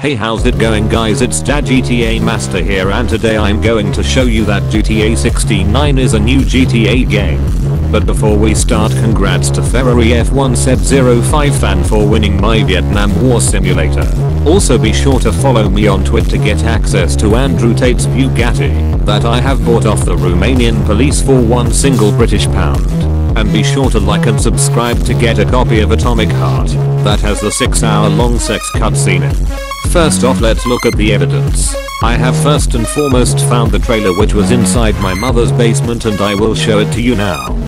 Hey how's it going guys it's Dad GTA Masta here and today I'm going to show you that GTA 69 is a new GTA game. But before we start congrats to Ferrari F1 Seb 05 fan for winning my Vietnam War simulator. Also be sure to follow me on Twitter to get access to Andrew Tate's Bugatti that I have bought off the Romanian police for one single British pound. And be sure to like and subscribe to get a copy of Atomic Heart that has the 6 hour long sex cutscene. First off let's look at the evidence. I have first and foremost found the trailer which was inside my mother's basement and I will show it to you now.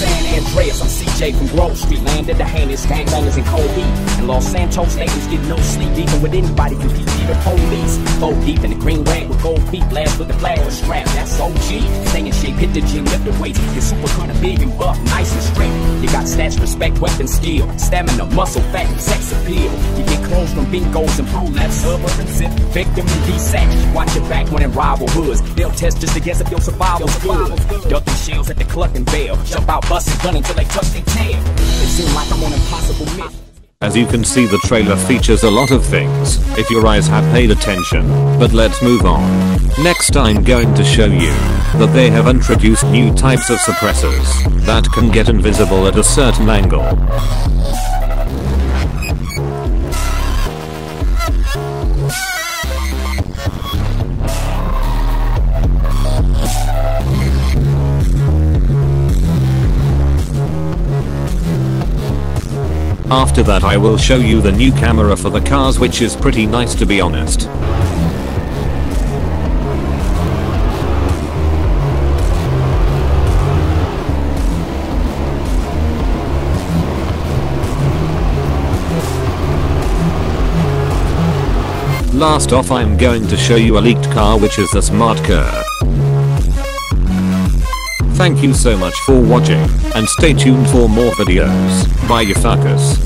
San Andreas, I'm CJ from Grove Street. Landed the heinous gangbangers in cold heat. And Los Santos natives get no sleep, even with anybody compete, even police. Four deep in the green rag with gold feet, blast with the flag was strapped. That's OG. Stay in shape, hit the gym, lift the weights. You're super kinda big and buff, nice and straight. You got stats, respect, weapon, skill, stamina, muscle, fat, and sex appeal. You get clothes from Binco's and ProLaps, SubUrban zip, victim and desat. Watch your back when in rival hoods. They'll test just to guess if your survival's good. At the. Jump out until they touch their tail. It like I'm on impossible mission. As you can see the trailer features a lot of things, if your eyes have paid attention, but let's move on. Next I'm going to show you that they have introduced new types of suppressors that can get invisible at a certain angle. After that I will show you the new camera for the cars which is pretty nice to be honest. Last off I'm going to show you a leaked car which is the smart car. Thank you so much for watching, and stay tuned for more videos. Bye you fuckers.